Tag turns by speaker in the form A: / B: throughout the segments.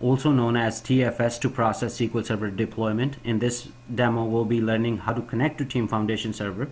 A: also known as TFS to process SQL Server deployment. In this demo, we'll be learning how to connect to Team Foundation Server,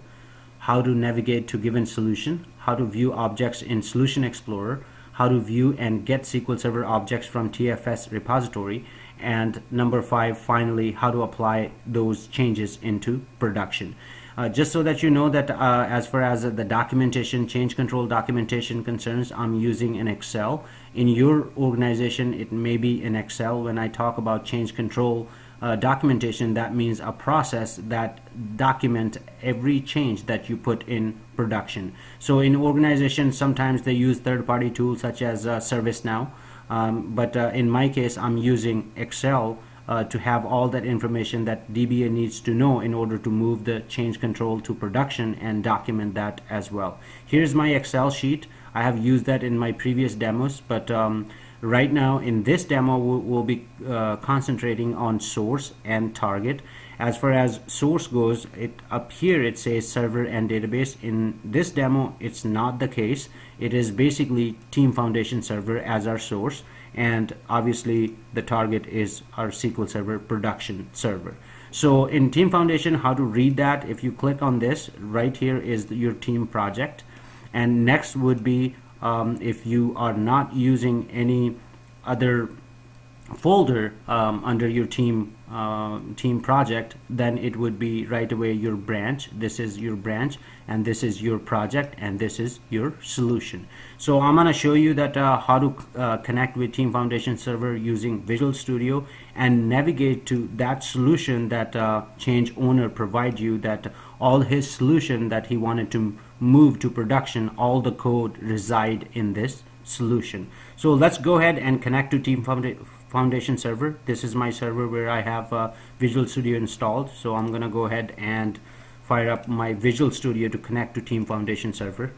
A: how to navigate to given solution, how to view objects in Solution Explorer, how to view and get SQL Server objects from TFS repository, and number five, finally, how to apply those changes into production. Uh, just so that you know that uh, as far as the documentation, change control documentation concerns, I'm using an Excel. In your organization, it may be in Excel. When I talk about change control uh, documentation, that means a process that document every change that you put in production. So in organizations, sometimes they use third-party tools such as uh, ServiceNow. Um, but uh, in my case, I'm using Excel uh, to have all that information that DBA needs to know in order to move the change control to production and document that as well. Here's my Excel sheet. I have used that in my previous demos, but um, right now in this demo we'll, we'll be uh, concentrating on source and target. As far as source goes, it up here it says server and database. In this demo, it's not the case. It is basically Team Foundation Server as our source and obviously the target is our SQL Server production server. So in Team Foundation, how to read that? If you click on this, right here is your team project. And next would be um, if you are not using any other folder um, under your team uh, team project then it would be right away your branch. This is your branch and this is your project and this is your solution. So I'm gonna show you that uh, how to uh, connect with team foundation server using Visual Studio and navigate to that solution that uh, change owner provide you that all his solution that he wanted to move to production all the code reside in this solution. So let's go ahead and connect to team foundation foundation server. This is my server where I have uh, Visual Studio installed. So I'm gonna go ahead and fire up my Visual Studio to connect to Team Foundation server.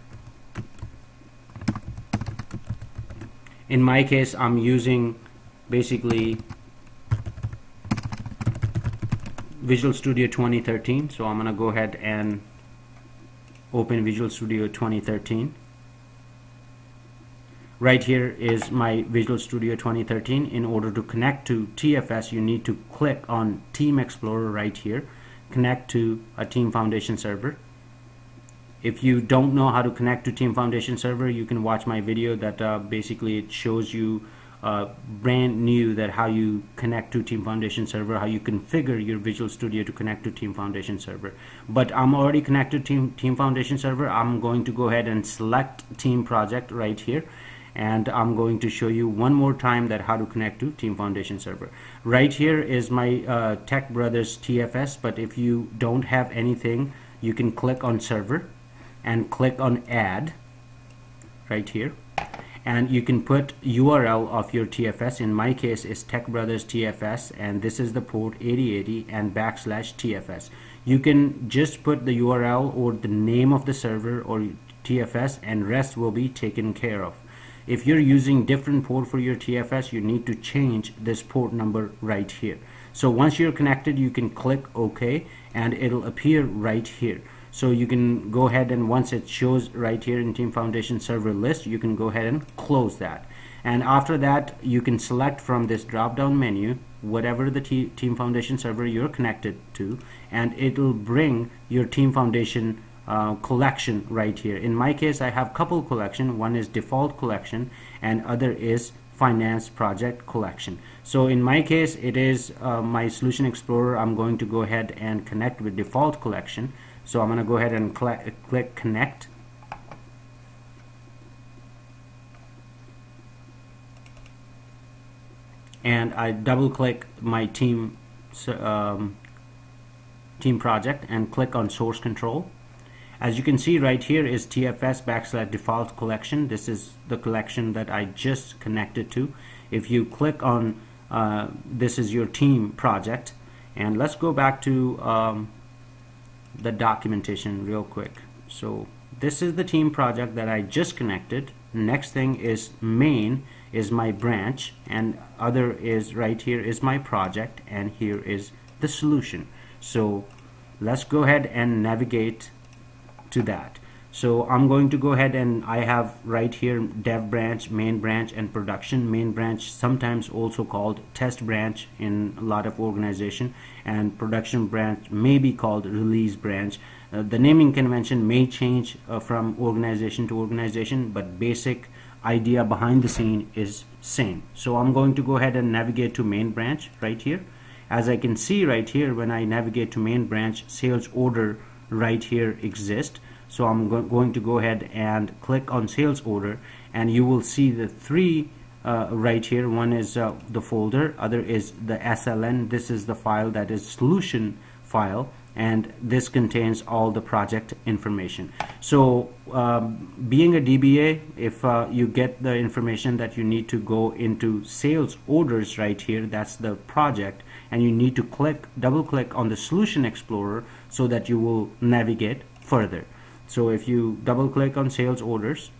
A: In my case I'm using basically Visual Studio 2013 so I'm gonna go ahead and open Visual Studio 2013 right here is my Visual Studio 2013 in order to connect to TFS you need to click on Team Explorer right here. Connect to a Team Foundation server. If you don't know how to connect to Team Foundation server you can watch my video that uh, basically it shows you uh, brand new that how you connect to Team Foundation server how you configure your Visual Studio to connect to Team Foundation server. But I'm already connected to Team, Team Foundation server. I'm going to go ahead and select team project right here and I'm going to show you one more time that how to connect to Team Foundation server. Right here is my uh, Tech Brothers TFS, but if you don't have anything, you can click on server and click on add right here. And you can put URL of your TFS in my case is Tech Brothers TFS and this is the port 8080 and backslash TFS you can just put the URL or the name of the server or TFS and rest will be taken care of if you're using different port for your TFS you need to change this port number right here. So once you're connected you can click OK and it'll appear right here. So you can go ahead and once it shows right here in Team Foundation server list you can go ahead and close that. And after that you can select from this drop down menu whatever the Team Foundation server you're connected to and it'll bring your Team Foundation uh, collection right here. In my case I have couple collection. One is default collection and other is finance project collection. So in my case it is uh, my solution explorer. I'm going to go ahead and connect with default collection. So I'm gonna go ahead and cl click connect. And I double click my team um, team project and click on source control as you can see right here is TFS backslash default collection. This is the collection that I just connected to. If you click on uh, this is your team project and let's go back to um, the documentation real quick. So this is the team project that I just connected. Next thing is main is my branch and other is right here is my project and here is the solution. So let's go ahead and navigate to that. So I'm going to go ahead and I have right here dev branch main branch and production. Main branch sometimes also called test branch in a lot of organization and production branch may be called release branch. Uh, the naming convention may change uh, from organization to organization but basic idea behind the scene is same. So I'm going to go ahead and navigate to main branch right here. As I can see right here when I navigate to main branch sales order right here exist. So I'm go going to go ahead and click on sales order and you will see the three uh, right here. One is uh, the folder other is the SLN this is the file that is solution file and this contains all the project information. So um, being a DBA if uh, you get the information that you need to go into sales orders right here that's the project and you need to click double click on the solution explorer so that you will navigate further. So if you double click on sales orders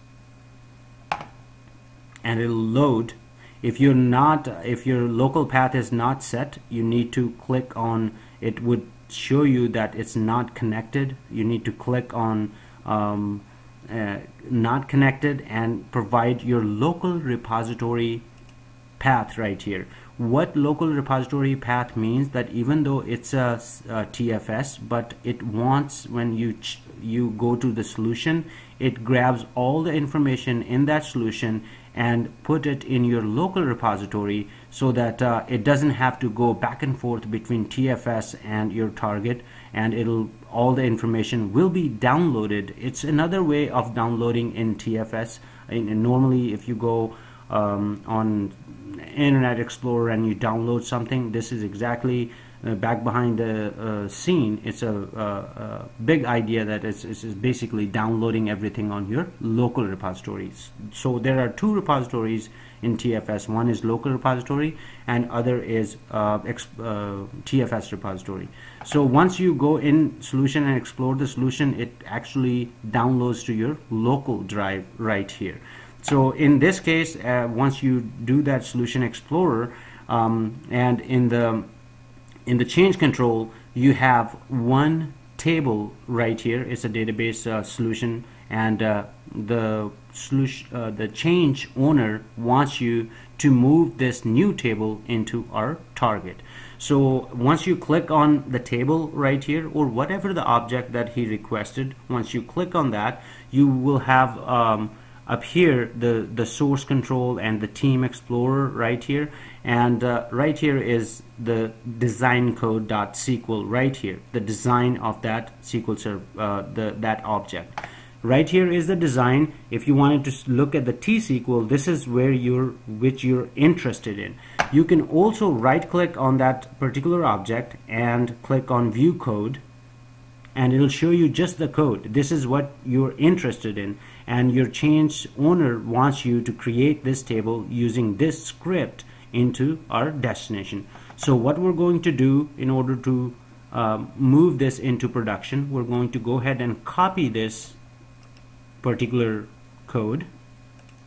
A: and it'll load if you're not if your local path is not set you need to click on it would show you that it's not connected you need to click on um, uh, not connected and provide your local repository path right here. What local repository path means that even though it's a, a TFS but it wants when you you go to the solution it grabs all the information in that solution and put it in your local repository so that uh, it doesn't have to go back and forth between TFS and your target and it'll all the information will be downloaded. It's another way of downloading in TFS and normally if you go um, on Internet Explorer and you download something, this is exactly back behind the uh, scene. It's a, a, a, big idea that it's, it's basically downloading everything on your local repositories. So there are two repositories in TFS. One is local repository and other is uh, TFS uh, repository. So once you go in solution and explore the solution, it actually downloads to your local drive right here. So in this case, uh, once you do that solution explorer, um, and in the in the change control, you have one table right here. It's a database uh, solution, and uh, the solution, uh, the change owner wants you to move this new table into our target. So once you click on the table right here, or whatever the object that he requested, once you click on that, you will have um, up here the the source control and the team explorer right here. And uh, right here is the design code.sql right here the design of that SQL server uh, the that object. Right here is the design. If you wanted to look at the T-SQL this is where you're which you're interested in. You can also right click on that particular object and click on view code and it'll show you just the code. This is what you're interested in and your change owner wants you to create this table using this script into our destination. So what we're going to do in order to um, move this into production we're going to go ahead and copy this particular code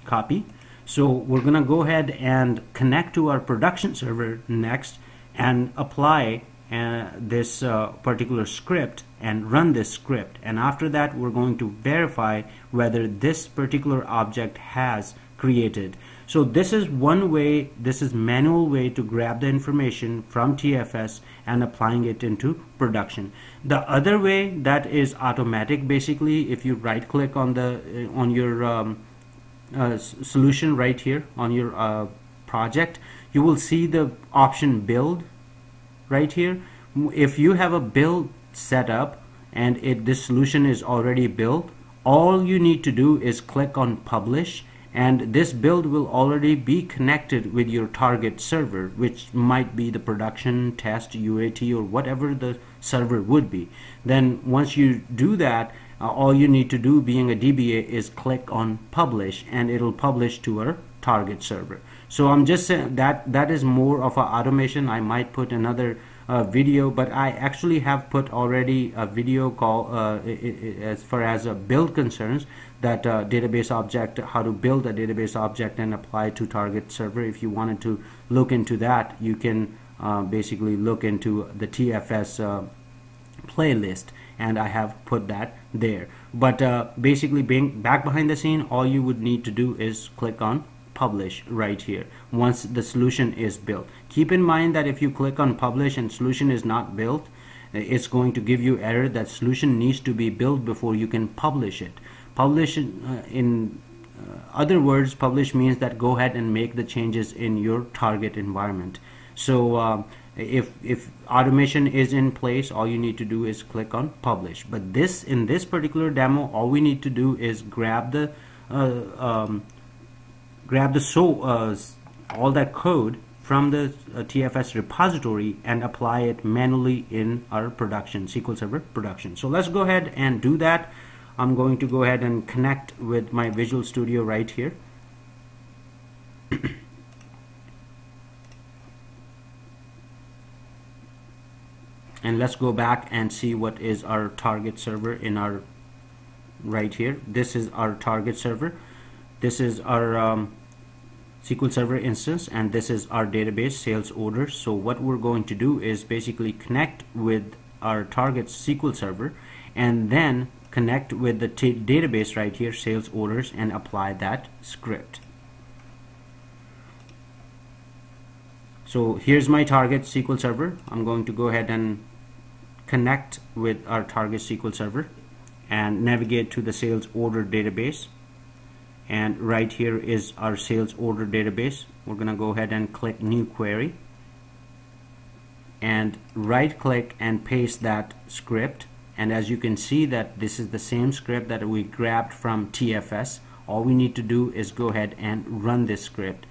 A: copy. So we're gonna go ahead and connect to our production server next and apply this uh, particular script and run this script. And after that we're going to verify whether this particular object has created. So this is one way this is manual way to grab the information from TFS and applying it into production. The other way that is automatic basically if you right click on the uh, on your um, uh, solution right here on your uh, project you will see the option build right here. If you have a build set up and it this solution is already built all you need to do is click on publish and this build will already be connected with your target server which might be the production test UAT or whatever the server would be. Then once you do that uh, all you need to do being a DBA is click on publish and it'll publish to our target server. So I'm just saying that that is more of a automation. I might put another uh, video but I actually have put already a video call uh, as far as a build concerns that uh, database object how to build a database object and apply to target server. If you wanted to look into that you can uh, basically look into the TFS uh, playlist and I have put that there. But uh, basically being back behind the scene all you would need to do is click on publish right here once the solution is built. Keep in mind that if you click on publish and solution is not built it's going to give you error that solution needs to be built before you can publish it. Publish uh, in uh, other words publish means that go ahead and make the changes in your target environment. So uh, if if automation is in place all you need to do is click on publish. But this in this particular demo all we need to do is grab the uh, um, grab the so uh, all that code from the uh, TFS repository and apply it manually in our production SQL Server production. So let's go ahead and do that. I'm going to go ahead and connect with my Visual Studio right here. And let's go back and see what is our target server in our right here. This is our target server. This is our um, SQL Server instance and this is our database sales orders so what we're going to do is basically connect with our target SQL Server and then connect with the database right here sales orders and apply that script. So here's my target SQL Server. I'm going to go ahead and connect with our target SQL Server and navigate to the sales order database and right here is our sales order database. We're gonna go ahead and click new query. And right click and paste that script. And as you can see that this is the same script that we grabbed from TFS all we need to do is go ahead and run this script.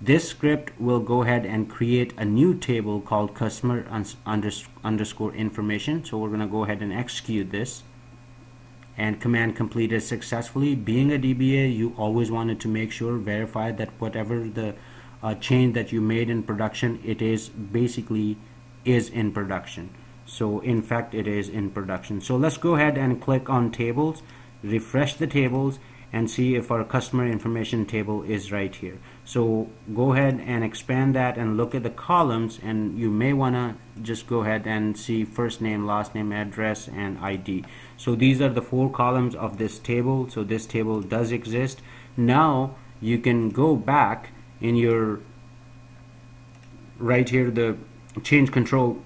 A: This script will go ahead and create a new table called customer underscore information. So we're to go ahead and execute this and command completed successfully. Being a DBA, you always wanted to make sure, verify that whatever the uh, change that you made in production, it is basically is in production. So in fact, it is in production. So let's go ahead and click on tables, refresh the tables and see if our customer information table is right here. So go ahead and expand that and look at the columns and you may want to just go ahead and see first name last name address and ID so these are the four columns of this table. So this table does exist. Now you can go back in your right here the change control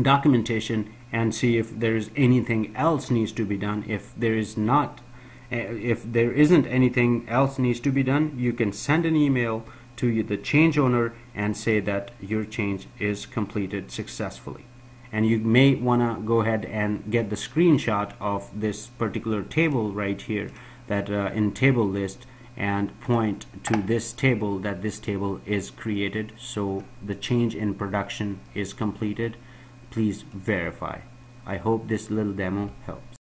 A: documentation and see if there's anything else needs to be done. If there is not if there isn't anything else needs to be done you can send an email to the change owner and say that your change is completed successfully. And you may want to go ahead and get the screenshot of this particular table right here that uh, in table list and point to this table that this table is created. So the change in production is completed. Please verify. I hope this little demo helps